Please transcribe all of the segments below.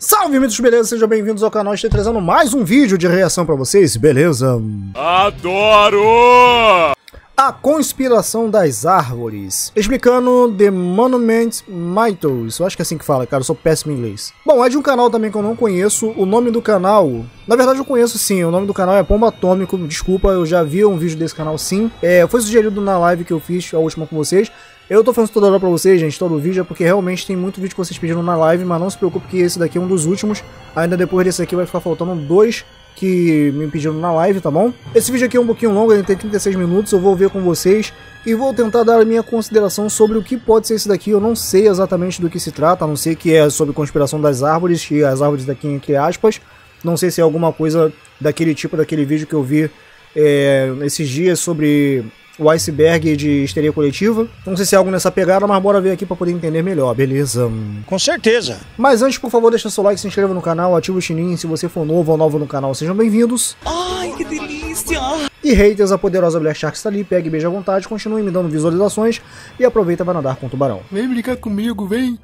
Salve, mitos, beleza? Sejam bem-vindos ao canal. Estou trazendo mais um vídeo de reação pra vocês, beleza? Adoro! A Conspiração das Árvores, explicando The Monument Mythos. Eu acho que é assim que fala, cara, eu sou péssimo em inglês. Bom, é de um canal também que eu não conheço. O nome do canal, na verdade eu conheço sim, o nome do canal é Pomba Atômico. Desculpa, eu já vi um vídeo desse canal sim. É, foi sugerido na live que eu fiz, a última com vocês. Eu tô toda hora pra vocês, gente, todo vídeo, é porque realmente tem muito vídeo que vocês pediram na live, mas não se preocupe que esse daqui é um dos últimos. Ainda depois desse aqui vai ficar faltando dois que me pediram na live, tá bom? Esse vídeo aqui é um pouquinho longo, ele tem 36 minutos, eu vou ver com vocês e vou tentar dar a minha consideração sobre o que pode ser esse daqui. Eu não sei exatamente do que se trata, a não sei que é sobre conspiração das árvores, e as árvores daqui entre aspas. Não sei se é alguma coisa daquele tipo, daquele vídeo que eu vi é, esses dias sobre o iceberg de histeria coletiva. Não sei se é algo nessa pegada, mas bora ver aqui para poder entender melhor, beleza? Com certeza. Mas antes, por favor, deixa seu like, se inscreva no canal, ativa o sininho se você for novo ou nova no canal. Sejam bem-vindos. Ai, que delícia! E haters, a poderosa Black Shark está ali, pegue e beija à vontade, continue me dando visualizações e aproveita para nadar com o tubarão. Vem brincar comigo, vem!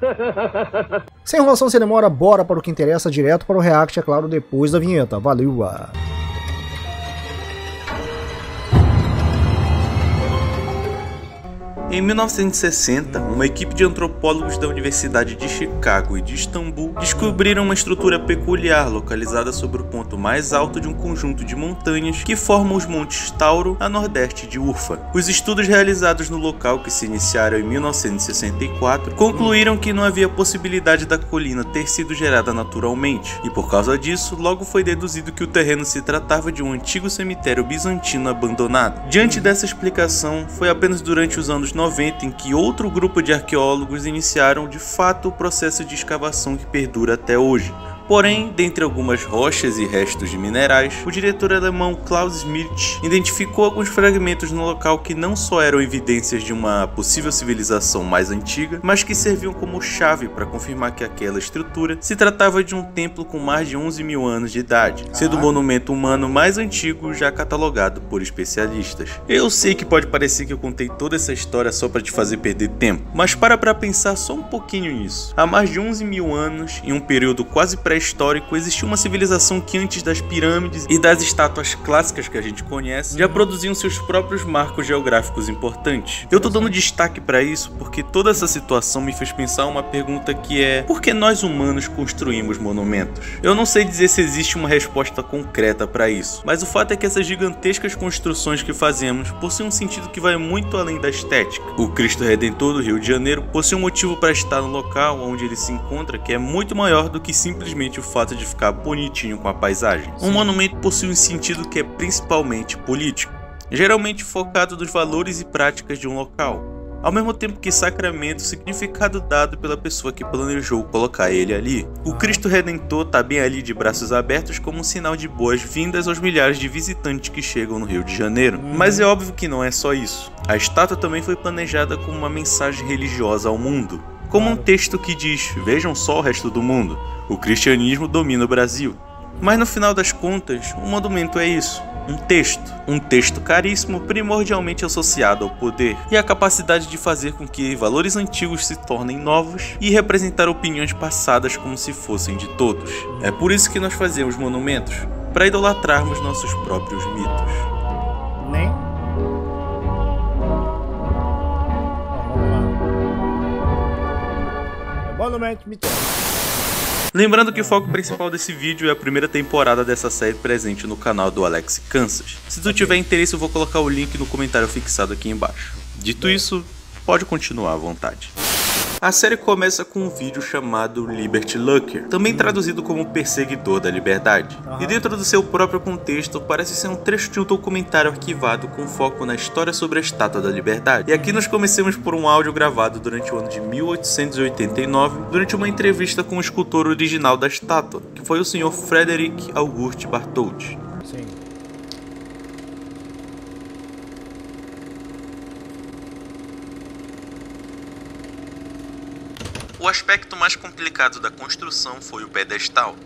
Sem enrolação, sem demora, bora para o que interessa, direto para o react, é claro, depois da vinheta. Valeu! Em 1960, uma equipe de antropólogos da Universidade de Chicago e de Istambul descobriram uma estrutura peculiar localizada sobre o ponto mais alto de um conjunto de montanhas que formam os Montes Tauro, a nordeste de Urfa. Os estudos realizados no local, que se iniciaram em 1964, concluíram que não havia possibilidade da colina ter sido gerada naturalmente, e por causa disso, logo foi deduzido que o terreno se tratava de um antigo cemitério bizantino abandonado. Diante dessa explicação, foi apenas durante os anos 90 em que outro grupo de arqueólogos iniciaram de fato o processo de escavação que perdura até hoje. Porém, dentre algumas rochas e restos de minerais, o diretor alemão Klaus Schmidt identificou alguns fragmentos no local que não só eram evidências de uma possível civilização mais antiga, mas que serviam como chave para confirmar que aquela estrutura se tratava de um templo com mais de 11 mil anos de idade, sendo o monumento humano mais antigo já catalogado por especialistas. Eu sei que pode parecer que eu contei toda essa história só para te fazer perder tempo, mas para para pensar só um pouquinho nisso. Há mais de 11 mil anos, em um período quase pré pré-histórico, existia uma civilização que antes das pirâmides e das estátuas clássicas que a gente conhece, já produziam seus próprios marcos geográficos importantes. Eu tô dando destaque para isso porque toda essa situação me fez pensar uma pergunta que é: por que nós humanos construímos monumentos? Eu não sei dizer se existe uma resposta concreta para isso, mas o fato é que essas gigantescas construções que fazemos possuem um sentido que vai muito além da estética. O Cristo Redentor do Rio de Janeiro possui um motivo para estar no local onde ele se encontra que é muito maior do que simplesmente simplesmente o fato de ficar bonitinho com a paisagem. Um monumento possui um sentido que é principalmente político, geralmente focado nos valores e práticas de um local. Ao mesmo tempo que sacramento, o significado dado pela pessoa que planejou colocar ele ali. O Cristo Redentor está bem ali de braços abertos como um sinal de boas-vindas aos milhares de visitantes que chegam no Rio de Janeiro. Mas é óbvio que não é só isso. A estátua também foi planejada como uma mensagem religiosa ao mundo, como um texto que diz: Vejam só o resto do mundo, o cristianismo domina o Brasil. Mas no final das contas, o monumento é isso: um texto. Um texto caríssimo, primordialmente associado ao poder e à capacidade de fazer com que valores antigos se tornem novos e representar opiniões passadas como se fossem de todos. É por isso que nós fazemos monumentos para idolatrarmos nossos próprios mitos. Nem? Monument. Lembrando que o foco principal desse vídeo é a primeira temporada dessa série presente no canal do Alex Kansas. Se tu tiver interesse eu vou colocar o link no comentário fixado aqui embaixo. Dito isso, pode continuar à vontade. A série começa com um vídeo chamado Liberty Looker, também traduzido como Perseguidor da Liberdade. E dentro do seu próprio contexto, parece ser um trecho de um documentário arquivado com foco na história sobre a Estátua da Liberdade. E aqui nós comecemos por um áudio gravado durante o ano de 1889, durante uma entrevista com o escultor original da estátua, que foi o Sr. Frederick August Bartholdi. Sim. O aspecto mais complicado da construção foi o pedestal.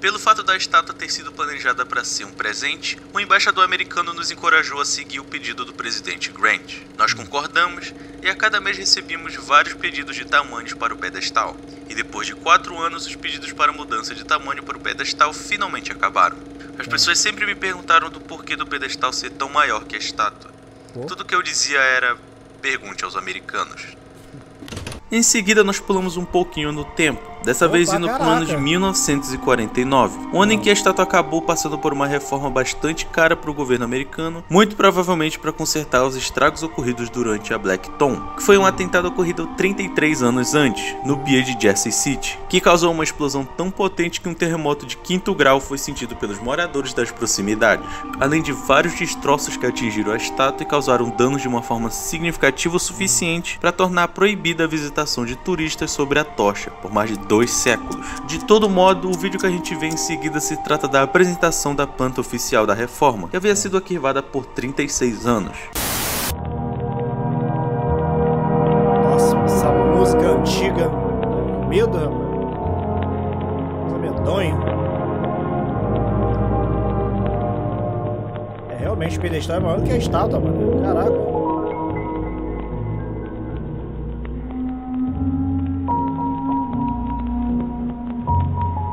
Pelo fato da estátua ter sido planejada para ser um presente, o embaixador americano nos encorajou a seguir o pedido do presidente Grant. Nós concordamos e a cada mês recebíamos vários pedidos de tamanhos para o pedestal. E depois de quatro anos, os pedidos para mudança de tamanho para o pedestal finalmente acabaram. As pessoas sempre me perguntaram do porquê do pedestal ser tão maior que a estátua. Tudo que eu dizia era: pergunte aos americanos. Em seguida, nós pulamos um pouquinho no tempo dessa Opa, vez indo para o ano de caraca. 1949, o ano em que a estátua acabou passando por uma reforma bastante cara para o governo americano, muito provavelmente para consertar os estragos ocorridos durante a Black Tom, que foi um atentado ocorrido 33 anos antes, no pier de Jersey City, que causou uma explosão tão potente que um terremoto de quinto grau foi sentido pelos moradores das proximidades, além de vários destroços que atingiram a estátua e causaram danos de uma forma significativa o suficiente para tornar proibida a visitação de turistas sobre a tocha por mais de dois séculos. De todo modo, o vídeo que a gente vê em seguida se trata da apresentação da planta oficial da reforma, que havia sido arquivada por 36 anos. Nossa, essa música antiga. Medo, medonha. É, realmente o pedestal é maior do que a estátua, mano. Caraca.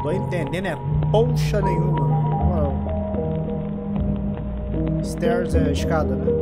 Tô entendendo é poxa nenhuma. Stairs é escada, né?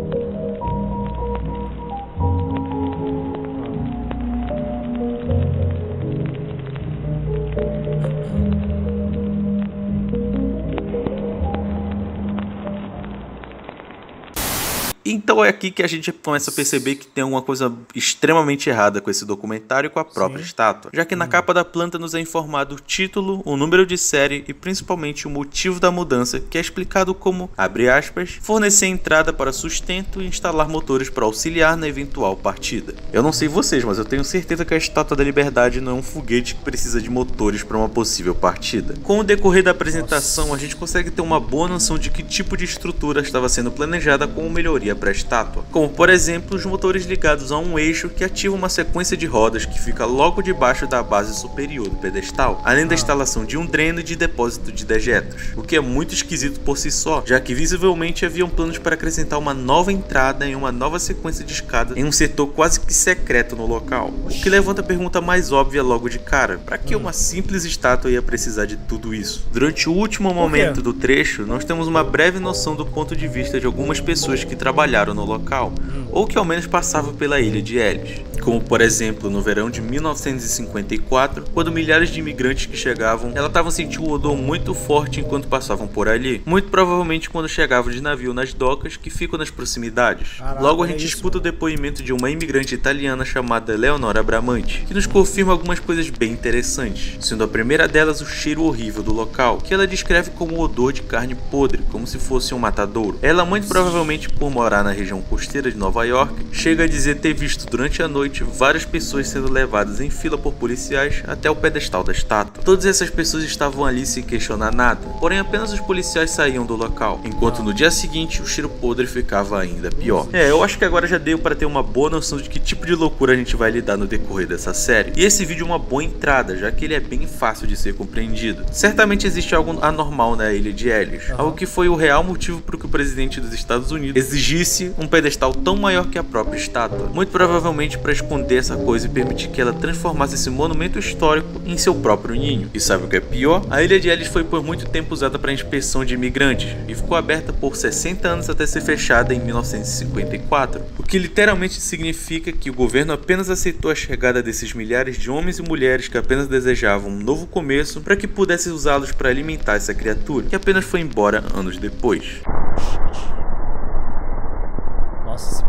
Então é aqui que a gente começa a perceber que tem alguma coisa extremamente errada com esse documentário e com a própria Sim. estátua. Já que na capa da planta nos é informado o título, o número de série e principalmente o motivo da mudança, que é explicado como, abre aspas, fornecer entrada para sustento e instalar motores para auxiliar na eventual partida. Eu não sei vocês, mas eu tenho certeza que a Estátua da Liberdade não é um foguete que precisa de motores para uma possível partida. Com o decorrer da apresentação, a gente consegue ter uma boa noção de que tipo de estrutura estava sendo planejada como melhoria para a estátua, como por exemplo os motores ligados a um eixo que ativa uma sequência de rodas que fica logo debaixo da base superior do pedestal, além da instalação de um dreno e de depósito de dejetos, o que é muito esquisito por si só, já que visivelmente haviam planos para acrescentar uma nova entrada em uma nova sequência de escada em um setor quase que secreto no local, o que levanta a pergunta mais óbvia logo de cara: para que uma simples estátua ia precisar de tudo isso? Durante o último momento do trecho, nós temos uma breve noção do ponto de vista de algumas pessoas que trabalharam no local, ou que ao menos passavam pela ilha de Ellis. Como por exemplo no verão de 1954, quando milhares de imigrantes que chegavam relatavam sentir um odor muito forte enquanto passavam por ali, muito provavelmente quando chegavam de navio nas docas que ficam nas proximidades. Logo a é gente escuta o depoimento de uma imigrante italiana chamada Leonora Bramante, que nos confirma algumas coisas bem interessantes, sendo a primeira delas o cheiro horrível do local, que ela descreve como odor de carne podre, como se fosse um matadouro. Ela, muito provavelmente por morar na região costeira de Nova York, chega a dizer ter visto durante a noite várias pessoas sendo levadas em fila por policiais até o pedestal da estátua. Todas essas pessoas estavam ali sem questionar nada, porém apenas os policiais saíam do local, enquanto no dia seguinte o cheiro podre ficava ainda pior. É, eu acho que agora já deu para ter uma boa noção de que tipo de loucura a gente vai lidar no decorrer dessa série. E esse vídeo é uma boa entrada, já que ele é bem fácil de ser compreendido. Certamente existe algo anormal na ilha de Ellis, algo que foi o real motivo para que o presidente dos Estados Unidos exigisse um pedestal tão maior que a própria estátua. Muito provavelmente para esconder essa coisa e permitir que ela transformasse esse monumento histórico em seu próprio ninho. E sabe o que é pior? A ilha de Ellis foi por muito tempo usada para inspeção de imigrantes e ficou aberta por 60 anos até ser fechada em 1954, o que literalmente significa que o governo apenas aceitou a chegada desses milhares de homens e mulheres que apenas desejavam um novo começo para que pudesse usá-los para alimentar essa criatura, que apenas foi embora anos depois.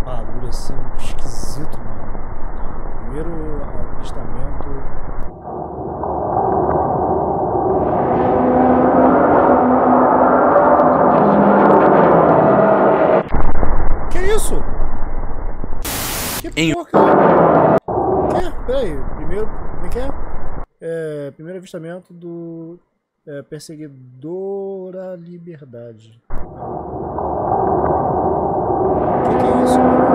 Barulho assim, esquisito, mano. Primeiro avistamento. Que isso? Que Em- porra, cara? Que? Peraí, primeiro. Como é que é? É, primeiro avistamento do é, Perseguidora Liberdade. Que que é isso, mano?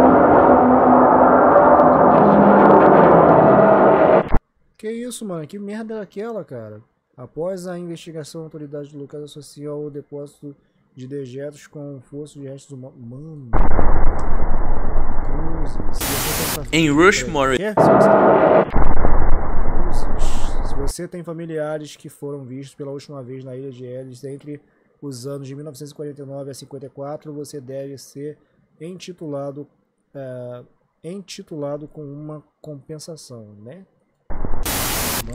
Que isso, mano? Que merda é aquela, cara? Após a investigação, a autoridade local associou o depósito de dejetos com força de restos humanos. Mano. Cruzes. Em Rushmore. Se você tem familiares que foram vistos pela última vez na ilha de Ellis entre os anos de 1949 a 54, você deve ser intitulado, é, intitulado com uma compensação, né?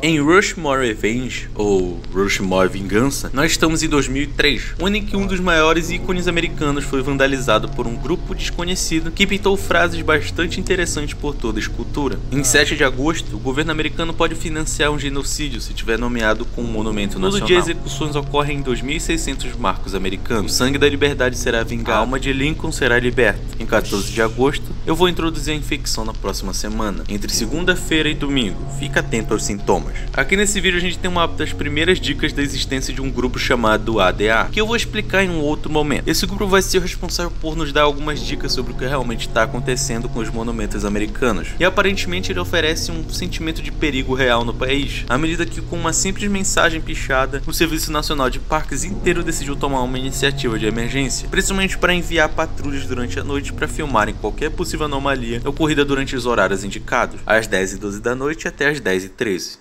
Em Rushmore Revenge, ou Rushmore Vingança, nós estamos em 2003, o ano em que um dos maiores ícones americanos foi vandalizado por um grupo desconhecido que pintou frases bastante interessantes por toda a escultura. Em 7 de agosto, o governo americano pode financiar um genocídio se tiver nomeado com um monumento nacional. Todo dia execuções ocorrem em 2.600 marcos americanos. O sangue da liberdade será vingado. A alma de Lincoln será liberta. Em 14 de agosto, eu vou introduzir a infecção na próxima semana, entre segunda-feira e domingo. Fica atento aos sintomas. Aqui nesse vídeo a gente tem uma das primeiras dicas da existência de um grupo chamado ADA, que eu vou explicar em um outro momento. Esse grupo vai ser responsável por nos dar algumas dicas sobre o que realmente está acontecendo com os monumentos americanos. E aparentemente ele oferece um sentimento de perigo real no país, à medida que com uma simples mensagem pichada, o Serviço Nacional de Parques inteiro decidiu tomar uma iniciativa de emergência, principalmente para enviar patrulhas durante a noite para filmarem qualquer possível anomalia ocorrida durante os horários indicados, às 10 e 12 da noite até às 10 e 13.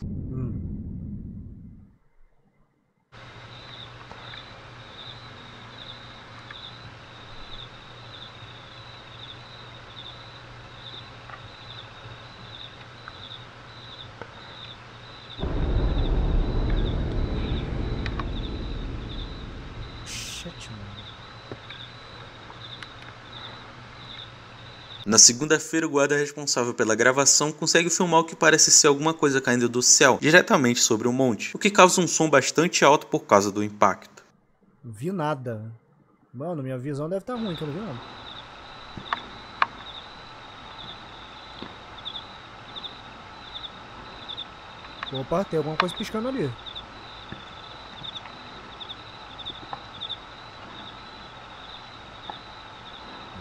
Na segunda-feira, o guarda responsável pela gravação consegue filmar o que parece ser alguma coisa caindo do céu, diretamente sobre o monte, o que causa um som bastante alto por causa do impacto. Não vi nada. Mano, minha visão deve estar ruim, eu não vi nada. Opa, tem alguma coisa piscando ali.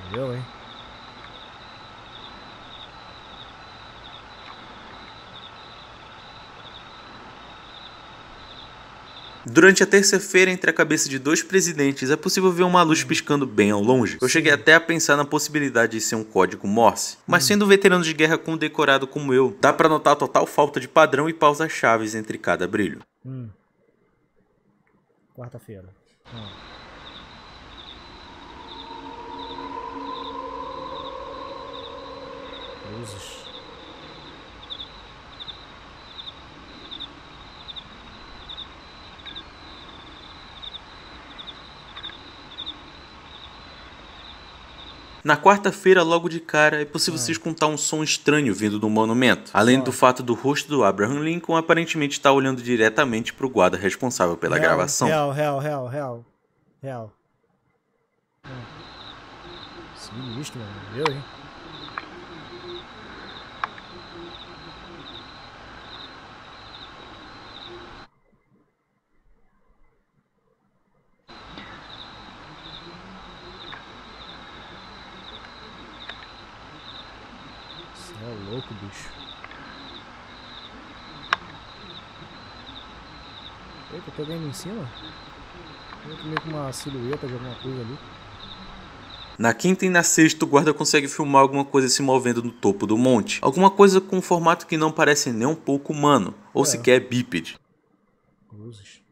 Entendeu, hein? Durante a terça-feira, entre a cabeça de dois presidentes, é possível ver uma luz piscando bem ao longe. Eu cheguei até a pensar na possibilidade de ser um código Morse. Mas sendo veterano de guerra condecorado como eu, dá para notar a total falta de padrão e pausas chaves entre cada brilho. Hum. Quarta-feira. Hum. Luzes. Na quarta-feira, logo de cara, é possível se escutar um som estranho vindo do monumento, além do fato do rosto do Abraham Lincoln aparentemente estar olhando diretamente para o guarda responsável pela real, gravação. Real, real, real, real. Real. Sinistro, mano. Eu, hein? É louco, bicho. Eita, tem alguém ali em cima? Tem meio que uma silhueta de alguma coisa ali. Na quinta e na sexta, o guarda consegue filmar alguma coisa se movendo no topo do monte. Alguma coisa com um formato que não parece nem um pouco humano, ou É. sequer bípede. Luzes.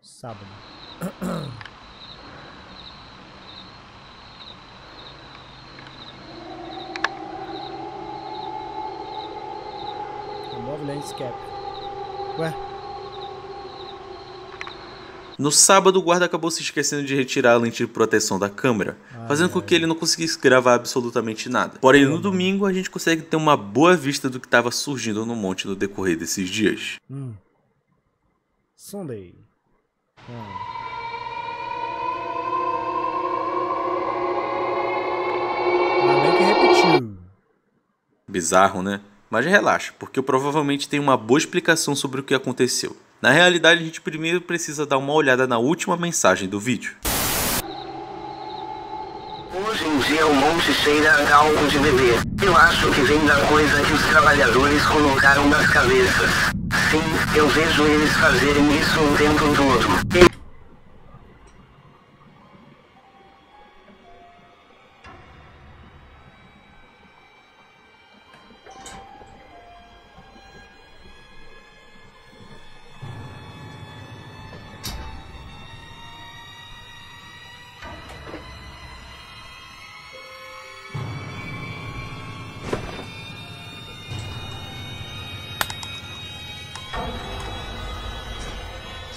Sábado. Landscape. Ué, No sábado, o guarda acabou se esquecendo de retirar a lente de proteção da câmera, fazendo com que ele não conseguisse gravar absolutamente nada. Porém, no domingo, a gente consegue ter uma boa vista do que estava surgindo no monte no decorrer desses dias. hum. Sunday. Hum. Bizarro, né? Mas relaxa, porque eu provavelmente tenho uma boa explicação sobre o que aconteceu. Na realidade, a gente primeiro precisa dar uma olhada na última mensagem do vídeo. Hoje em dia o monte cheira a álcool de bebê. Eu acho que vem da coisa que os trabalhadores colocaram nas cabeças. Sim, eu vejo eles fazerem isso o tempo todo.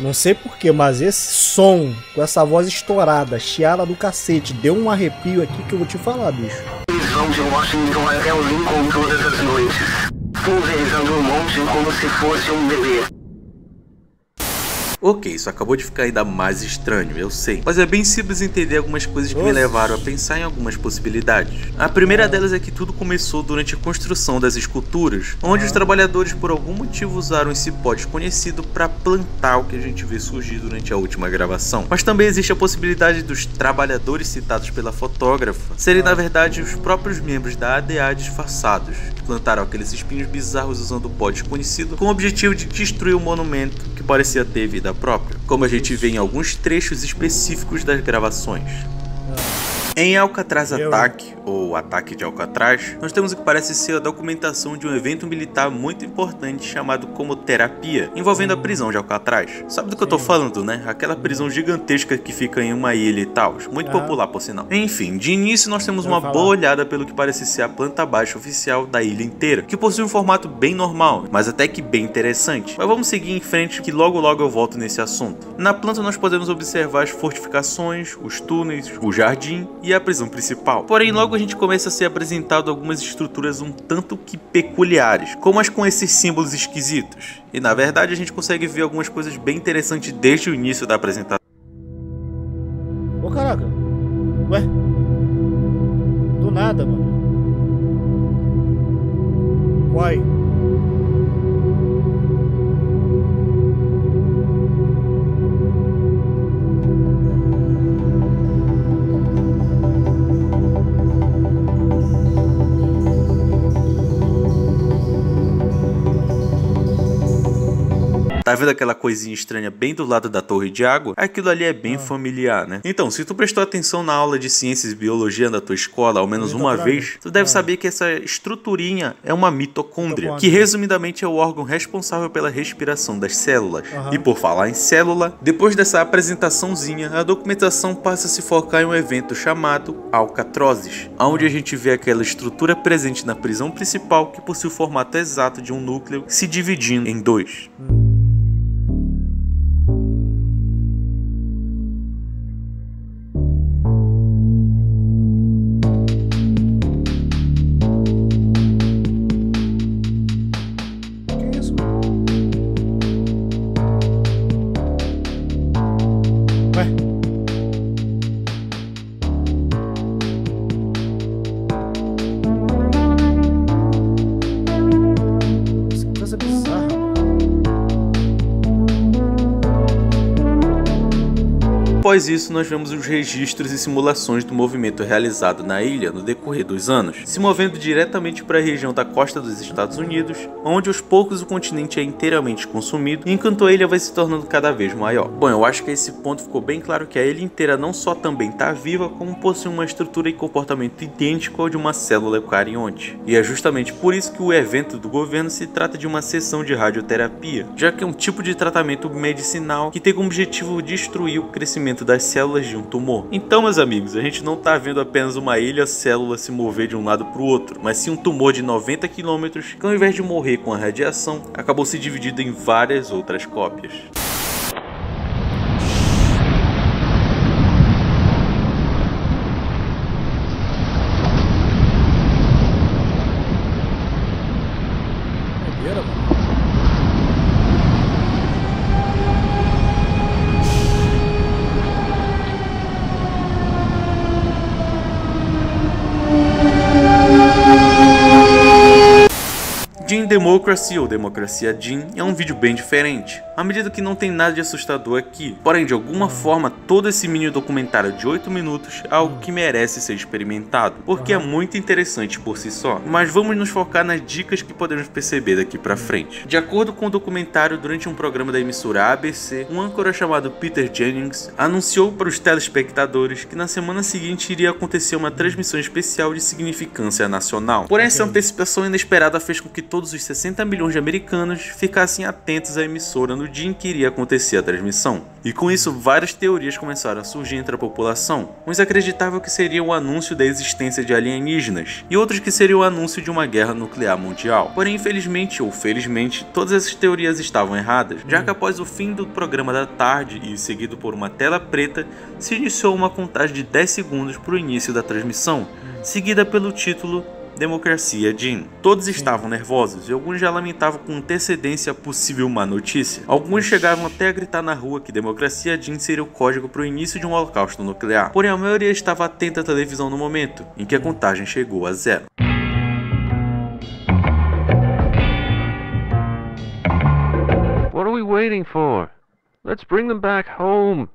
Não sei porquê, mas esse som, com essa voz estourada, chiada do cacete, deu um arrepio aqui que eu vou te falar, bicho. De Washington até o Lincoln todas as noites. Pulverizando o monte como se fosse um bebê. Ok, isso acabou de ficar ainda mais estranho, eu sei. Mas é bem simples entender algumas coisas que me levaram a pensar em algumas possibilidades. A primeira delas é que tudo começou durante a construção das esculturas, onde os trabalhadores por algum motivo usaram esse pó desconhecido para plantar o que a gente vê surgir durante a última gravação. Mas também existe a possibilidade dos trabalhadores citados pela fotógrafa serem na verdade os próprios membros da ADA disfarçados, que plantaram aqueles espinhos bizarros usando o pó desconhecido com o objetivo de destruir o monumento que parecia ter vida própria, como a gente vê em alguns trechos específicos das gravações. Em Alcatraz Ataque, ou Ataque de Alcatraz, nós temos o que parece ser a documentação de um evento militar muito importante chamado como Terapia, envolvendo a prisão de Alcatraz. Sabe do que eu tô falando, né? Aquela prisão gigantesca que fica em uma ilha e tal. Muito Aham. popular, por sinal. Enfim, de início nós temos Eu uma boa olhada pelo que parece ser a planta baixa oficial da ilha inteira, que possui um formato bem normal, mas até que bem interessante. Mas vamos seguir em frente que logo logo eu volto nesse assunto. Na planta nós podemos observar as fortificações, os túneis, o jardim e a prisão principal. Porém, logo a gente começa a ser apresentado algumas estruturas um tanto que peculiares, como as com esses símbolos esquisitos. E na verdade a gente consegue ver algumas coisas bem interessantes desde o início da apresentação. Ô caraca. Ué? Do nada, mano. Uai. Tá vendo aquela coisinha estranha bem do lado da torre de água? Aquilo ali é bem familiar, né? Então, se tu prestou atenção na aula de ciências e biologia da tua escola ao menos uma vez, tu deve Ah. saber que essa estruturinha é uma mitocôndria, que resumidamente é o órgão responsável pela respiração das células. Aham. E por falar em célula, depois dessa apresentaçãozinha, a documentação passa a se focar em um evento chamado Alcatrozes, onde a gente vê aquela estrutura presente na prisão principal que possui o formato exato de um núcleo se dividindo em dois. Que Após isso, nós vemos os registros e simulações do movimento realizado na ilha no decorrer dos anos, se movendo diretamente para a região da costa dos Estados Unidos, onde aos poucos o continente é inteiramente consumido, enquanto a ilha vai se tornando cada vez maior. Bom, eu acho que a esse ponto ficou bem claro que a ilha inteira não só também está viva, como possui uma estrutura e comportamento idêntico ao de uma célula eucarionte. E é justamente por isso que o evento do governo se trata de uma sessão de radioterapia, já que é um tipo de tratamento medicinal que tem como objetivo destruir o crescimento das células de um tumor. Então, meus amigos, a gente não está vendo apenas uma ilha célula se mover de um lado para o outro, mas sim um tumor de 90 km que, ao invés de morrer com a radiação, acabou se dividindo em várias outras cópias. Jean Democracy, ou Democracia Jean, é um vídeo bem diferente, à medida que não tem nada de assustador aqui. Porém, de alguma forma, todo esse mini documentário de 8 minutos é algo que merece ser experimentado, porque é muito interessante por si só. Mas vamos nos focar nas dicas que podemos perceber daqui pra frente. De acordo com o documentário, durante um programa da emissora ABC, um âncora chamado Peter Jennings anunciou para os telespectadores que na semana seguinte iria acontecer uma transmissão especial de significância nacional. Porém, essa antecipação inesperada fez com que todos os 60 milhões de americanos ficassem atentos à emissora no dia em que iria acontecer a transmissão. E com isso, várias teorias começaram a surgir entre a população. Uns acreditavam que seria o anúncio da existência de alienígenas, e outros que seria o anúncio de uma guerra nuclear mundial. Porém, infelizmente ou felizmente, todas essas teorias estavam erradas, já que após o fim do programa da tarde e seguido por uma tela preta, se iniciou uma contagem de 10 segundos para o início da transmissão, seguida pelo título Democracia Jean. Todos estavam nervosos e alguns já lamentavam com antecedência a possível má notícia. Alguns chegavam até a gritar na rua que Democracia Jean seria o código para o início de um holocausto nuclear. Porém, a maioria estava atenta à televisão no momento em que a contagem chegou a zero. What are we waiting for? Let's bring them back home.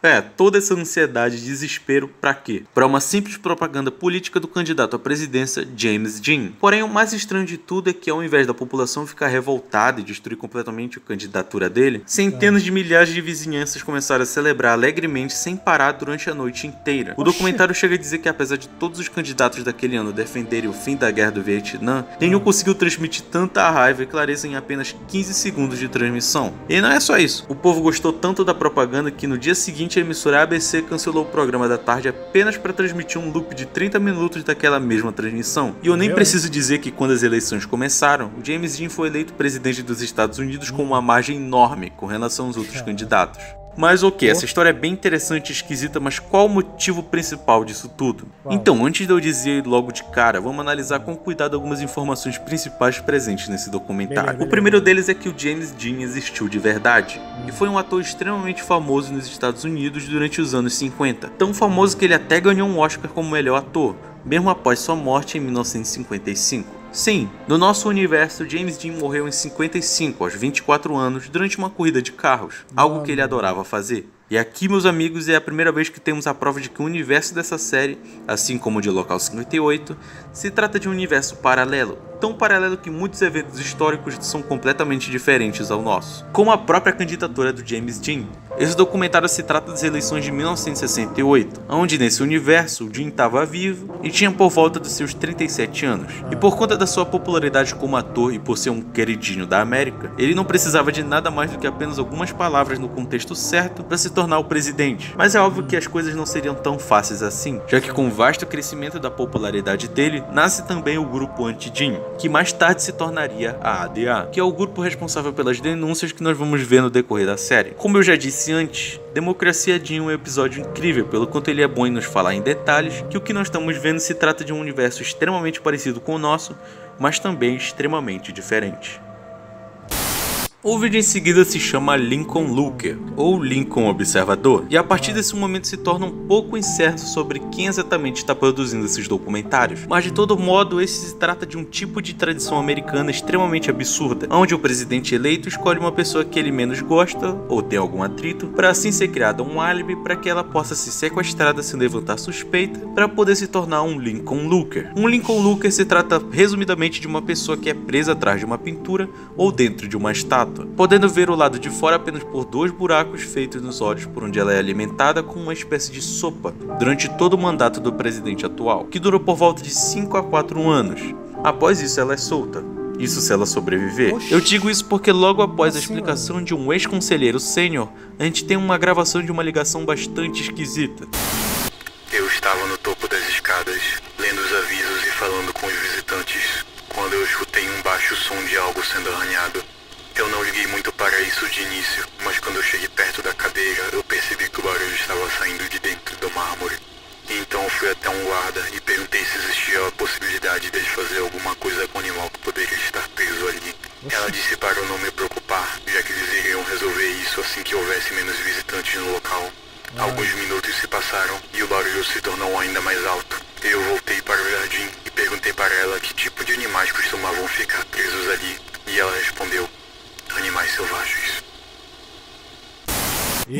É, toda essa ansiedade e desespero pra quê? Pra uma simples propaganda política do candidato à presidência James Dean. Porém, o mais estranho de tudo é que ao invés da população ficar revoltada e destruir completamente a candidatura dele, centenas de milhares de vizinhanças começaram a celebrar alegremente sem parar durante a noite inteira. O documentário chega a dizer que apesar de todos os candidatos daquele ano defenderem o fim da guerra do Vietnã, nenhum conseguiu transmitir tanta raiva e clareza em apenas 15 segundos de transmissão. E não é só isso. O povo gostou tanto da propaganda que no dia seguinte a emissora ABC cancelou o programa da tarde apenas para transmitir um loop de 30 minutos daquela mesma transmissão. E eu nem Meu. preciso dizer que quando as eleições começaram, o James Dean foi eleito presidente dos Estados Unidos com uma margem enorme com relação aos outros candidatos. Mas ok, essa história é bem interessante e esquisita, mas qual o motivo principal disso tudo? Então, antes de eu dizer logo de cara, vamos analisar com cuidado algumas informações principais presentes nesse documentário. Beleza. O primeiro deles é que o James Dean existiu de verdade e foi um ator extremamente famoso nos Estados Unidos durante os anos 50. Tão famoso que ele até ganhou um Oscar como melhor ator, mesmo após sua morte em 1955. Sim, no nosso universo, James Dean morreu em 55, aos 24 anos, durante uma corrida de carros, algo que ele adorava fazer. E aqui, meus amigos, é a primeira vez que temos a prova de que o universo dessa série, assim como o de Local 58, se trata de um universo paralelo, tão paralelo que muitos eventos históricos são completamente diferentes ao nosso, como a própria candidatura do James Dean. Esse documentário se trata das eleições de 1968, onde nesse universo o Dean estava vivo e tinha por volta dos seus 37 anos. E por conta da sua popularidade como ator e por ser um queridinho da América, ele não precisava de nada mais do que apenas algumas palavras no contexto certo para se tornar o presidente. Mas é óbvio que as coisas não seriam tão fáceis assim, já que com o vasto crescimento da popularidade dele, nasce também o grupo anti-Dean, que mais tarde se tornaria a ADA, que é o grupo responsável pelas denúncias que nós vamos ver no decorrer da série. Como eu já disse antes, Democracia Dean é um episódio incrível, pelo quanto ele é bom em nos falar em detalhes que o que nós estamos vendo se trata de um universo extremamente parecido com o nosso, mas também extremamente diferente. O vídeo em seguida se chama Lincoln Looker, ou Lincoln Observador, e a partir desse momento se torna um pouco incerto sobre quem exatamente está produzindo esses documentários. Mas de todo modo, esse se trata de um tipo de tradição americana extremamente absurda, onde o presidente eleito escolhe uma pessoa que ele menos gosta, ou tem algum atrito, para assim ser criado um álibi para que ela possa ser sequestrada sem levantar suspeita, para poder se tornar um Lincoln Looker. Um Lincoln Looker se trata resumidamente de uma pessoa que é presa atrás de uma pintura ou dentro de uma estátua podendo ver o lado de fora apenas por dois buracos feitos nos olhos por onde ela é alimentada com uma espécie de sopa durante todo o mandato do presidente atual, que durou por volta de 5 a 4 anos. Após isso, ela é solta. Isso se ela sobreviver. Oxi. Eu digo isso porque logo após a explicação de um ex-conselheiro sênior, a gente tem uma gravação de uma ligação bastante esquisita. Eu estava no topo das escadas, lendo os avisos e falando com os visitantes, quando eu escutei um baixo som de algo sendo arranhado. Eu não liguei muito para isso de início, mas quando eu cheguei perto da cadeira, eu percebi que o barulho estava saindo de dentro do mármore. Então eu fui até um guarda e perguntei se existia a possibilidade dele fazer alguma coisa com o animal que poderia estar preso ali. Ela disse para eu não me preocupar, já que eles iriam resolver isso assim que houvesse menos visitantes no local. Alguns minutos se passaram e o barulho se tornou ainda mais alto. Eu voltei para o jardim e perguntei para ela que tipo de animais costumavam ficar presos ali e ela respondeu: animais selvagens.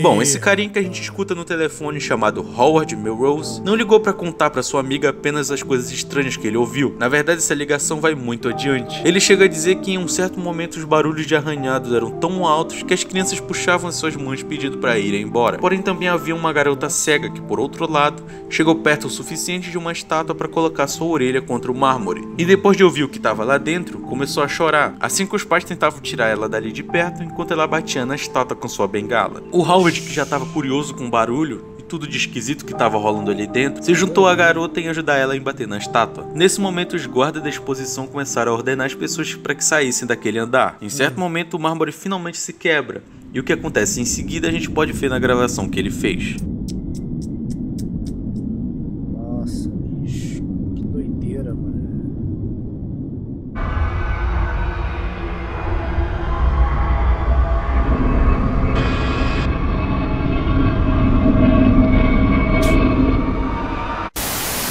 Bom, esse carinha que a gente escuta no telefone chamado Howard Melrose não ligou para contar para sua amiga apenas as coisas estranhas que ele ouviu. Na verdade, essa ligação vai muito adiante. Ele chega a dizer que em um certo momento os barulhos de arranhados eram tão altos que as crianças puxavam as suas mãos pedindo para irem embora. Porém, também havia uma garota cega que, por outro lado, chegou perto o suficiente de uma estátua para colocar sua orelha contra o mármore. E depois de ouvir o que estava lá dentro, começou a chorar. Assim que os pais tentavam tirar ela dali de perto, enquanto ela batia na estátua com sua bengala. O Howard, que já estava curioso com o barulho e tudo de esquisito que estava rolando ali dentro, se juntou à garota em ajudar ela a embater na estátua. Nesse momento, os guardas da exposição começaram a ordenar as pessoas para que saíssem daquele andar. Em certo momento, o mármore finalmente se quebra. E o que acontece em seguida a gente pode ver na gravação que ele fez.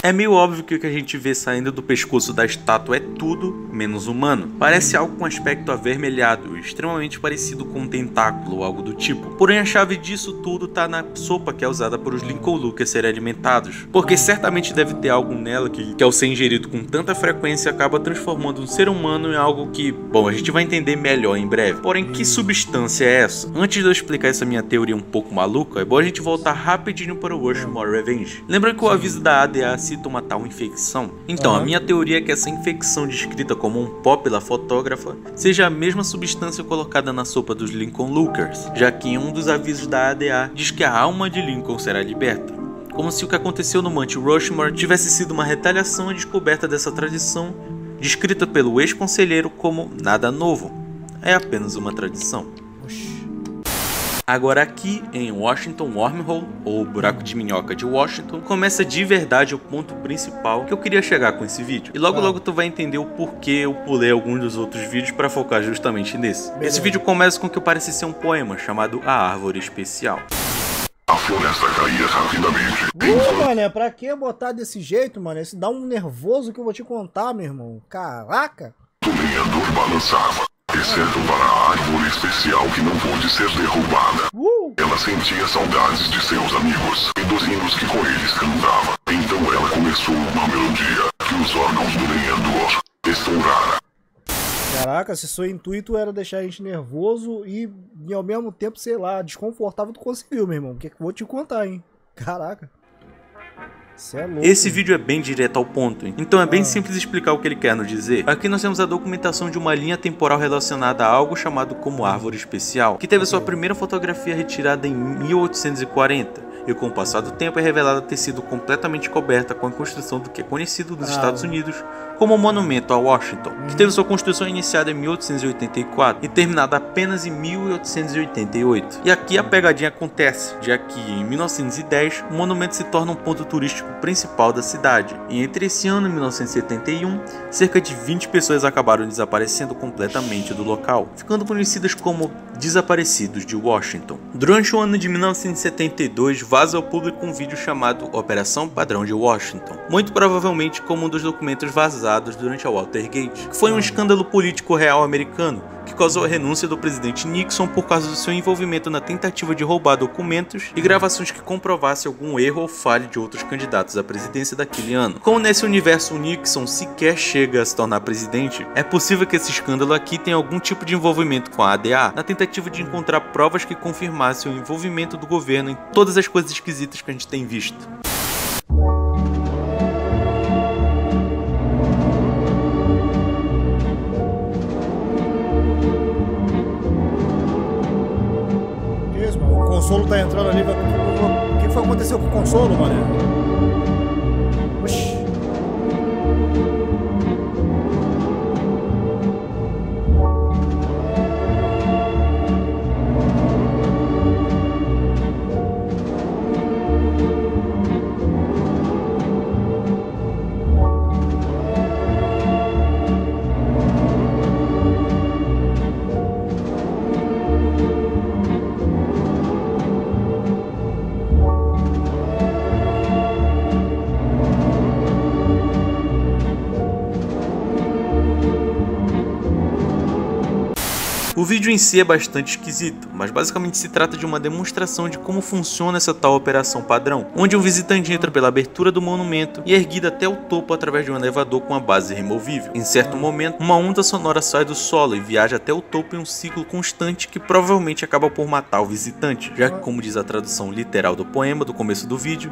É meio óbvio que o que a gente vê saindo do pescoço da estátua é tudo menos humano. Parece algo com aspecto avermelhado, extremamente parecido com um tentáculo ou algo do tipo. Porém, a chave disso tudo tá na sopa que é usada por os Lincoln Lucas serem alimentados. Porque certamente deve ter algo nela que, que ao ser ingerido com tanta frequência, acaba transformando um ser humano em algo que, bom, a gente vai entender melhor em breve. Porém, que substância é essa? Antes de eu explicar essa minha teoria um pouco maluca, é bom a gente voltar rapidinho para o Rushmore Revenge. Lembra que o aviso da ADA cita uma tal infecção? Então, a Aham. minha teoria é que essa infecção descrita como um pó pela fotógrafa seja a mesma substância colocada na sopa dos Lincoln Lookers, já que em um dos avisos da ADA diz que a alma de Lincoln será liberta. Como se o que aconteceu no Monte Rushmore tivesse sido uma retaliação à descoberta dessa tradição, descrita pelo ex-conselheiro como nada novo. É apenas uma tradição. Agora aqui em Washington Wormhole, ou Buraco de Minhoca de Washington, começa de verdade o ponto principal que eu queria chegar com esse vídeo. E logo Ah. logo tu vai entender o porquê eu pulei alguns dos outros vídeos para focar justamente nesse. Beleza. Esse vídeo começa com o que parece ser um poema chamado A Árvore Especial. A floresta caía rapidamente. Uh, mané, pra que botar desse jeito, mano? Isso dá um nervoso que eu vou te contar, meu irmão. Caraca. Lenhador balançava, exceto para a árvore especial que não pôde ser derrubada. Uh! Ela sentia saudades de seus amigos e dos hinos que com eles cantava. Então ela começou uma melodia que os órgãos do lenhador estouraram. Caraca, se seu intuito era deixar a gente nervoso e, e ao mesmo tempo, sei lá, desconfortável, tu conseguiu, meu irmão. O que que eu vou te contar, hein? Caraca. É. Esse vídeo é bem direto ao ponto, então é bem Ah. simples explicar o que ele quer nos dizer. Aqui nós temos a documentação de uma linha temporal relacionada a algo chamado como árvore especial, que teve sua primeira fotografia retirada em 1840. E com o passar do tempo é revelada ter sido completamente coberta com a construção do que é conhecido nos Ah. Estados Unidos como o Monumento a Washington, que teve sua construção iniciada em 1884 e terminada apenas em 1888. E aqui a pegadinha acontece, já que em 1910 o monumento se torna um ponto turístico principal da cidade. E entre esse ano e 1971, cerca de 20 pessoas acabaram desaparecendo completamente do local, ficando conhecidas como desaparecidos de Washington. Durante o ano de 1972, vaza ao público um vídeo chamado Operação Padrão de Washington, muito provavelmente como um dos documentos vazados durante a Watergate, que foi um escândalo político real americano que causou a renúncia do presidente Nixon por causa do seu envolvimento na tentativa de roubar documentos e gravações que comprovassem algum erro ou falha de outros candidatos à presidência daquele ano. Como nesse universo o Nixon sequer chega a se tornar presidente, é possível que esse escândalo aqui tenha algum tipo de envolvimento com a ADA na tentativa de encontrar provas que confirmassem o envolvimento do governo em todas as coisas esquisitas que a gente tem visto. Tá entrando ali. O que foi que aconteceu com o consolo, mané? Vídeo em si é bastante esquisito, mas basicamente se trata de uma demonstração de como funciona essa tal operação padrão, onde um visitante entra pela abertura do monumento e é erguido até o topo através de um elevador com a base removível. Em certo momento, uma onda sonora sai do solo e viaja até o topo em um ciclo constante que provavelmente acaba por matar o visitante, já que, como diz a tradução literal do poema do começo do vídeo,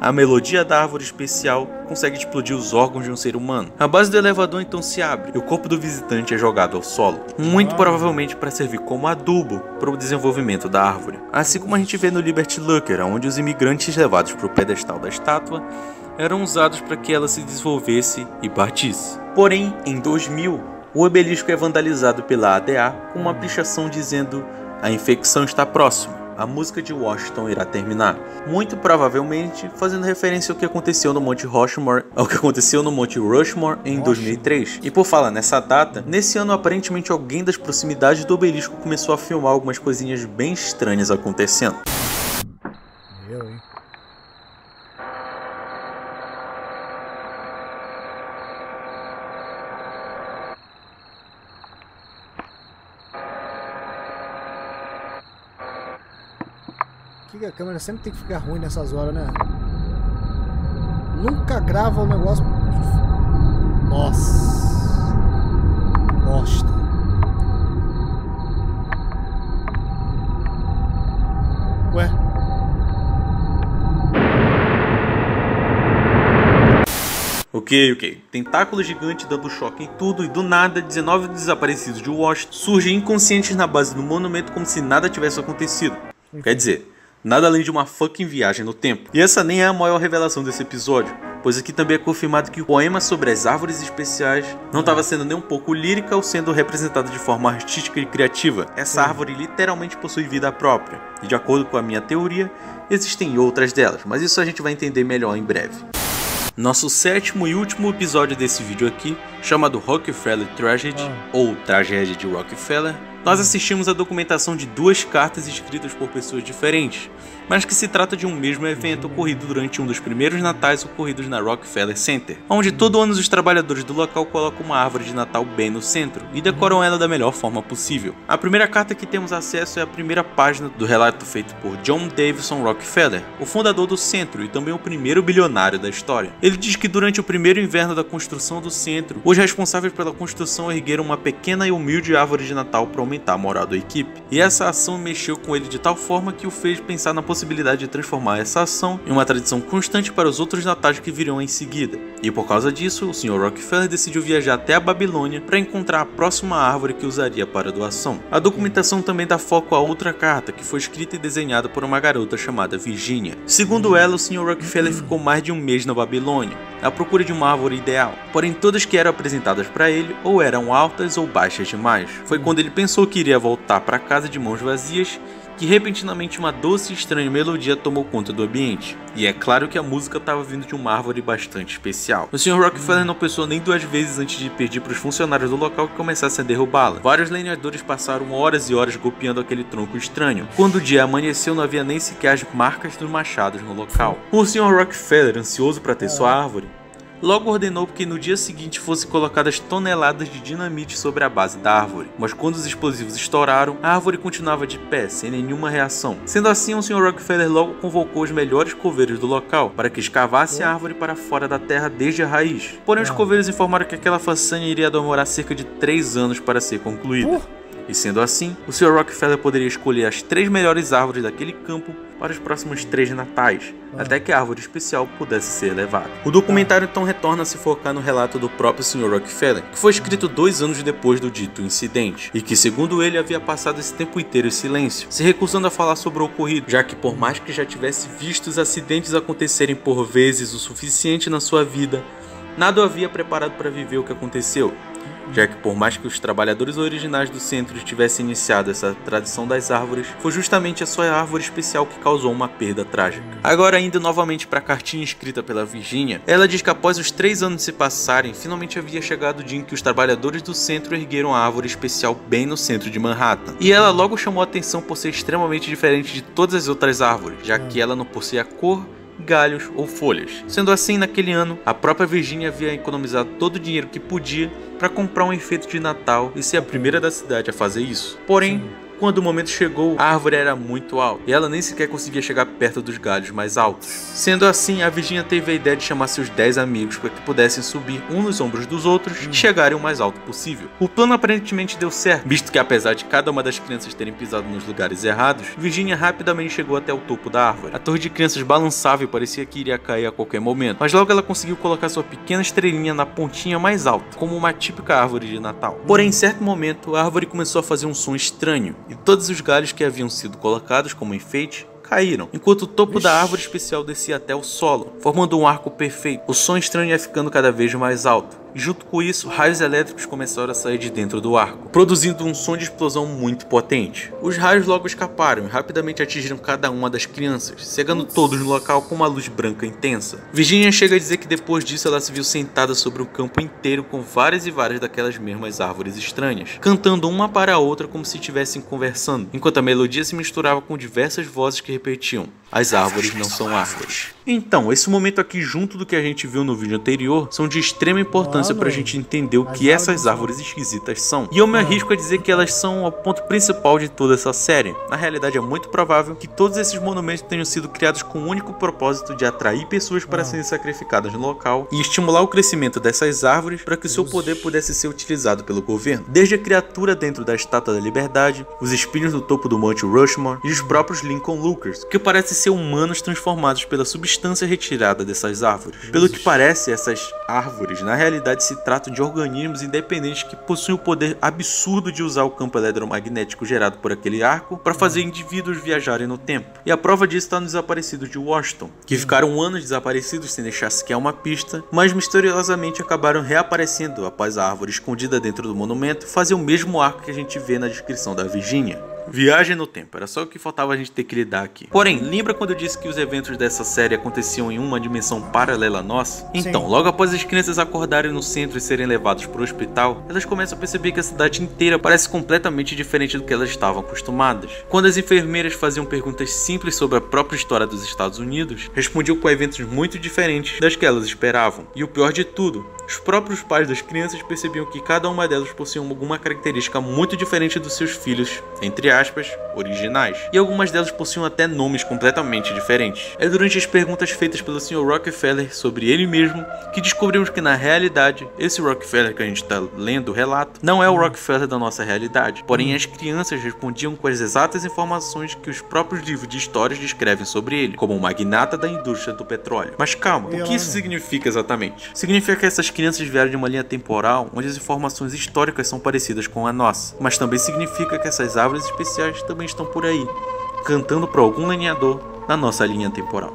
a melodia da árvore especial consegue explodir os órgãos de um ser humano. A base do elevador então se abre e o corpo do visitante é jogado ao solo, muito provavelmente para servir como adubo para o desenvolvimento da árvore. Assim como a gente vê no Liberty Looker, onde os imigrantes levados para o pedestal da estátua eram usados para que ela se desenvolvesse e partisse. Porém, em 2000, o obelisco é vandalizado pela ADA com uma pichação dizendo a infecção está próxima a música de Washington irá terminar. Muito provavelmente fazendo referência ao que aconteceu no Monte Rushmore, ao que aconteceu no Monte Rushmore em 2003. E por falar nessa data, nesse ano aparentemente alguém das proximidades do obelisco começou a filmar algumas coisinhas bem estranhas acontecendo. Eu, que a câmera sempre tem que ficar ruim nessas horas, né? Nunca grava o negócio. Nossa. Bosta. Ué? Ok, ok. Tentáculo gigante dando choque em tudo e do nada, 19 desaparecidos de Washington surgem inconscientes na base do monumento como se nada tivesse acontecido. Quer dizer, nada além de uma fucking viagem no tempo. E essa nem é a maior revelação desse episódio, pois aqui também é confirmado que o poema sobre as árvores especiais não estava sendo nem um pouco lírica ou sendo representado de forma artística e criativa. Essa árvore literalmente possui vida própria, e de acordo com a minha teoria, existem outras delas, mas isso a gente vai entender melhor em breve. Nosso sétimo e último episódio desse vídeo aqui, chamado Rockefeller Tragedy, ou Tragédia de Rockefeller, nós assistimos a documentação de duas cartas escritas por pessoas diferentes, mas que se trata de um mesmo evento ocorrido durante um dos primeiros natais ocorridos na Rockefeller Center, onde todo ano os trabalhadores do local colocam uma árvore de Natal bem no centro e decoram ela da melhor forma possível. A primeira carta que temos acesso é a primeira página do relato feito por John Davison Rockefeller, o fundador do centro e também o primeiro bilionário da história. Ele diz que durante o primeiro inverno da construção do centro, os responsáveis pela construção ergueram uma pequena e humilde árvore de Natal para aumentar a moral da equipe, e essa ação mexeu com ele de tal forma que o fez pensar na possibilidade de transformar essa ação em uma tradição constante para os outros natais que virão em seguida. E por causa disso, o Sr. Rockefeller decidiu viajar até a Babilônia para encontrar a próxima árvore que usaria para a doação. A documentação também dá foco a outra carta, que foi escrita e desenhada por uma garota chamada Virginia. Segundo ela, o Sr. Rockefeller ficou mais de um mês na Babilônia, à procura de uma árvore ideal, porém todas que eram apresentadas para ele ou eram altas ou baixas demais. Foi quando ele pensou que iria voltar para casa de mãos vazias que repentinamente uma doce e estranha melodia tomou conta do ambiente. E é claro que a música estava vindo de uma árvore bastante especial. O Sr. Rockefeller não pensou nem duas vezes antes de pedir para os funcionários do local que começassem a derrubá-la. Vários lenhadores passaram horas e horas golpeando aquele tronco estranho. Quando o dia amanheceu, não havia nem sequer as marcas dos machados no local. O Sr. Rockefeller, ansioso para ter sua árvore, logo ordenou que no dia seguinte fossem colocadas toneladas de dinamite sobre a base da árvore. Mas quando os explosivos estouraram, a árvore continuava de pé, sem nenhuma reação. Sendo assim, o Sr. Rockefeller logo convocou os melhores coveiros do local para que escavassem a árvore para fora da terra desde a raiz. Porém, os coveiros informaram que aquela façanha iria demorar cerca de 3 anos para ser concluída. E sendo assim, o Sr. Rockefeller poderia escolher as três melhores árvores daquele campo para os próximos três natais, até que a árvore especial pudesse ser elevada. O documentário então retorna a se focar no relato do próprio Sr. Rockefeller, que foi escrito dois anos depois do dito incidente, e que, segundo ele, havia passado esse tempo inteiro em silêncio, se recusando a falar sobre o ocorrido, já que, por mais que já tivesse visto os acidentes acontecerem por vezes o suficiente na sua vida, nada o havia preparado para viver o que aconteceu, já que por mais que os trabalhadores originais do centro tivessem iniciado essa tradição das árvores, foi justamente a sua árvore especial que causou uma perda trágica. Agora indo novamente para a cartinha escrita pela Virginia, ela diz que após os três anos se passarem, finalmente havia chegado o dia em que os trabalhadores do centro ergueram a árvore especial bem no centro de Manhattan. E ela logo chamou a atenção por ser extremamente diferente de todas as outras árvores, já que ela não possuía cor galhos ou folhas. Sendo assim, naquele ano, a própria Virginia havia economizado todo o dinheiro que podia para comprar um enfeite de Natal e ser a primeira da cidade a fazer isso. Porém, quando o momento chegou, a árvore era muito alta e ela nem sequer conseguia chegar perto dos galhos mais altos. Sendo assim, a Virginia teve a ideia de chamar seus 10 amigos para que pudessem subir um nos ombros dos outros e chegarem o mais alto possível. O plano aparentemente deu certo, visto que apesar de cada uma das crianças terem pisado nos lugares errados, Virginia rapidamente chegou até o topo da árvore. A torre de crianças balançava e parecia que iria cair a qualquer momento, mas logo ela conseguiu colocar sua pequena estrelinha na pontinha mais alta, como uma típica árvore de Natal. Porém, em certo momento, a árvore começou a fazer um som estranho e todos os galhos que haviam sido colocados como enfeite caíram, enquanto o topo da árvore especial descia até o solo, formando um arco perfeito. O som estranho ia ficando cada vez mais alto. Junto com isso, raios elétricos começaram a sair de dentro do arco, produzindo um som de explosão muito potente. Os raios logo escaparam e rapidamente atingiram cada uma das crianças, cegando todos no local com uma luz branca intensa. Virginia chega a dizer que depois disso ela se viu sentada sobre o campo inteiro com várias e várias daquelas mesmas árvores estranhas, cantando uma para a outra como se estivessem conversando, enquanto a melodia se misturava com diversas vozes que repetiam: As árvores não são árvores. Então, esse momento aqui, junto do que a gente viu no vídeo anterior, são de extrema importância pra gente entender o que essas árvores esquisitas são. E eu me arrisco a dizer que elas são o ponto principal de toda essa série. Na realidade, é muito provável que todos esses monumentos tenham sido criados com o único propósito de atrair pessoas para serem sacrificadas no local e estimular o crescimento dessas árvores para que o seu poder pudesse ser utilizado pelo governo. Desde a criatura dentro da Estátua da Liberdade, os espinhos no topo do Monte Rushmore e os próprios Lincoln Lookers, que parecem ser humanos transformados pela substância retirada dessas árvores. Pelo que parece, essas árvores na realidade se tratam de organismos independentes que possuem o poder absurdo de usar o campo eletromagnético gerado por aquele arco para fazer indivíduos viajarem no tempo. E a prova disso está nos desaparecidos de Washington, que ficaram anos desaparecidos sem deixar sequer uma pista, mas misteriosamente acabaram reaparecendo após a árvore escondida dentro do monumento fazer o mesmo arco que a gente vê na descrição da Virgínia. Viagem no tempo, era só o que faltava a gente ter que lidar aqui. Porém, lembra quando eu disse que os eventos dessa série aconteciam em uma dimensão paralela a nós? Então, logo após as crianças acordarem no centro e serem levadas para o hospital, elas começam a perceber que a cidade inteira parece completamente diferente do que elas estavam acostumadas. Quando as enfermeiras faziam perguntas simples sobre a própria história dos Estados Unidos, respondiam com eventos muito diferentes das que elas esperavam. E o pior de tudo, os próprios pais das crianças percebiam que cada uma delas possuía alguma característica muito diferente dos seus filhos, entre aspas, originais. E algumas delas possuíam até nomes completamente diferentes. É durante as perguntas feitas pelo Sr. Rockefeller sobre ele mesmo que descobrimos que na realidade, esse Rockefeller que a gente está lendo o relato não é o Rockefeller da nossa realidade. Porém, as crianças respondiam com as exatas informações que os próprios livros de histórias descrevem sobre ele, como um magnata da indústria do petróleo. Mas calma, o que isso significa exatamente? Significa que essas crianças vieram de uma linha temporal onde as informações históricas são parecidas com a nossa, mas também significa que essas árvores especiais também estão por aí, cantando para algum lenhador na nossa linha temporal.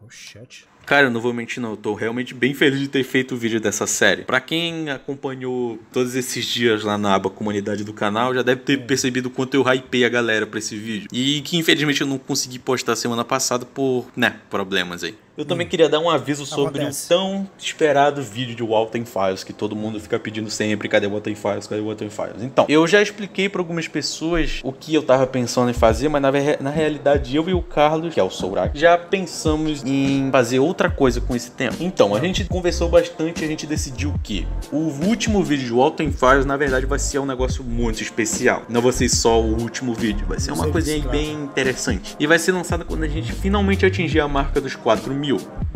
O chat. Cara, eu não vou mentir não, eu tô realmente bem feliz de ter feito o vídeo dessa série. Pra quem acompanhou todos esses dias lá na aba comunidade do canal, já deve ter percebido o quanto eu hypei a galera pra esse vídeo. E que infelizmente eu não consegui postar semana passada por, né, problemas aí. Eu também queria dar um aviso sobre Acontece. o tão esperado vídeo de Walton Files, que todo mundo fica pedindo sempre, cadê Walton Files, cadê Walton Files? Então, eu já expliquei pra algumas pessoas o que eu tava pensando em fazer, mas na, na realidade eu e o Carlos, que é o Sourak, já pensamos em fazer outra coisa com esse tempo. Então, a gente conversou bastante e a gente decidiu que o último vídeo de Walton Files, na verdade, vai ser um negócio muito especial. Não vai ser só o último vídeo, vai ser uma coisinha bem interessante. E vai ser lançado quando a gente finalmente atingir a marca dos 4 mil.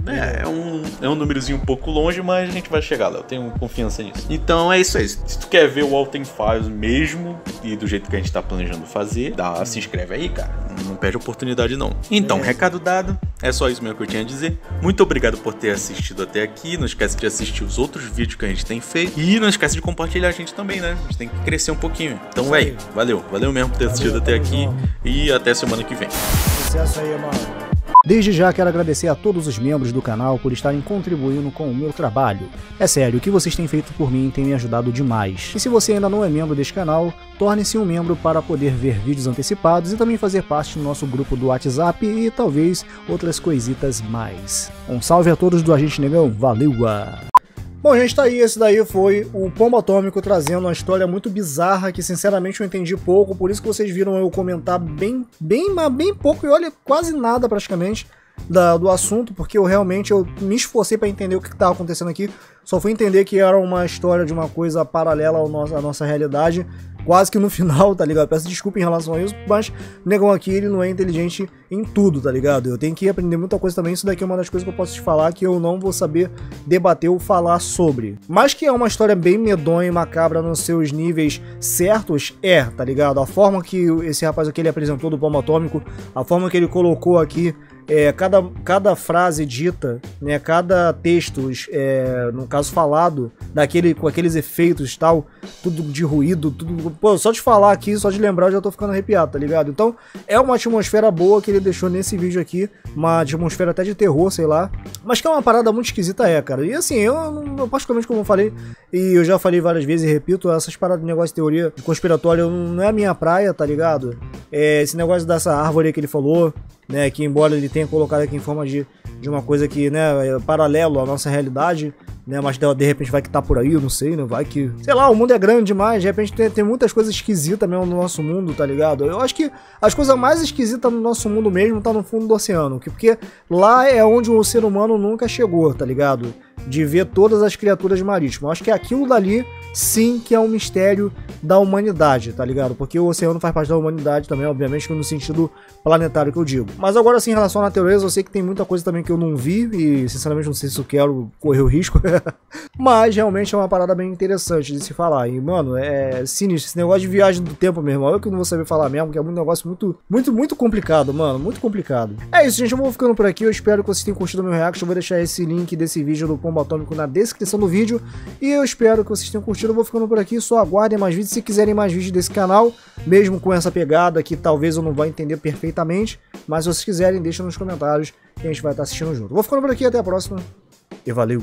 É, é um, é um númerozinho um pouco longe, mas a gente vai chegar lá, eu tenho confiança nisso. Então é isso aí. Se tu quer ver o Alten Files mesmo e do jeito que a gente tá planejando fazer, dá, se inscreve aí, cara. Não perde oportunidade, não. Então, recado dado. É só isso mesmo que eu tinha a dizer. Muito obrigado por ter assistido até aqui. Não esquece de assistir os outros vídeos que a gente tem feito. E não esquece de compartilhar a gente também, né? A gente tem que crescer um pouquinho. Então, Isso aí. véi, valeu. Valeu mesmo por ter assistido até aqui. junto. E até semana que vem. Sucesso aí, mano. Desde já quero agradecer a todos os membros do canal por estarem contribuindo com o meu trabalho. É sério, o que vocês têm feito por mim tem me ajudado demais. E se você ainda não é membro deste canal, torne-se um membro para poder ver vídeos antecipados e também fazer parte do nosso grupo do WhatsApp e talvez outras coisitas mais. Um salve a todos do Agente Negão, valeu! -a. Bom, gente, tá aí. Esse daí foi o Pombo Atômico trazendo uma história muito bizarra que, sinceramente, eu entendi pouco. Por isso que vocês viram eu comentar bem, bem, bem pouco e olha, quase nada praticamente da, do assunto, porque eu realmente eu me esforcei para entender o que estava acontecendo aqui. Só fui entender que era uma história de uma coisa paralela ao nosso, à nossa realidade, quase que no final, tá ligado? Peço desculpa em relação a isso, mas o negão aqui ele não é inteligente em tudo, tá ligado? Eu tenho que aprender muita coisa também. Isso daqui é uma das coisas que eu posso te falar que eu não vou saber debater ou falar sobre. Mas que é uma história bem medonha e macabra nos seus níveis certos, é, tá ligado? A forma que esse rapaz aqui ele apresentou do bomba atômico, a forma que ele colocou aqui é, cada, cada frase dita, né, cada texto, é, no caso falado, daquele, com aqueles efeitos e tal, tudo de ruído, tudo. Pô, só de falar aqui, só de lembrar, eu já tô ficando arrepiado, tá ligado? Então, é uma atmosfera boa que ele deixou nesse vídeo aqui, uma atmosfera até de terror, sei lá. Mas que é uma parada muito esquisita, é, cara. E assim, eu, eu particularmente, como eu falei, e eu já falei várias vezes e repito, essas paradas de negócio de teoria conspiratória não é a minha praia, tá ligado? É, esse negócio dessa árvore que ele falou, né, que embora ele tenha colocado aqui em forma de, de uma coisa que, né, é paralelo à nossa realidade, né, mas de, de repente vai que tá por aí, eu não sei, né, vai que, sei lá, o mundo é grande demais, de repente tem, tem muitas coisas esquisitas mesmo no nosso mundo, tá ligado? Eu acho que as coisas mais esquisitas no nosso mundo mesmo tá no fundo do oceano, porque lá é onde o ser humano nunca chegou, tá ligado? De ver todas as criaturas marítimas. Eu acho que aquilo dali sim que é um mistério da humanidade, tá ligado? Porque o oceano faz parte da humanidade também, obviamente, no sentido planetário que eu digo. Mas agora sim, em relação à natureza, eu sei que tem muita coisa também que eu não vi e, sinceramente, não sei se eu quero correr o risco. Mas realmente é uma parada bem interessante de se falar. E, mano, é sinistro. Esse negócio de viagem do tempo, meu irmão, eu que não vou saber falar mesmo, que é um negócio muito, muito, muito complicado, mano. Muito complicado. É isso, gente. Eu vou ficando por aqui. Eu espero que vocês tenham curtido meu react. Eu vou deixar esse link desse vídeo do Pombo Atômico na descrição do vídeo. E eu espero que vocês tenham curtido. Eu vou ficando por aqui. Só aguardem mais vídeos. Se quiserem mais vídeos desse canal, mesmo com essa pegada que talvez eu não vá entender perfeitamente. Mas se vocês quiserem, deixa nos comentários que a gente vai estar assistindo junto. Vou ficando por aqui. Até a próxima. E valeu!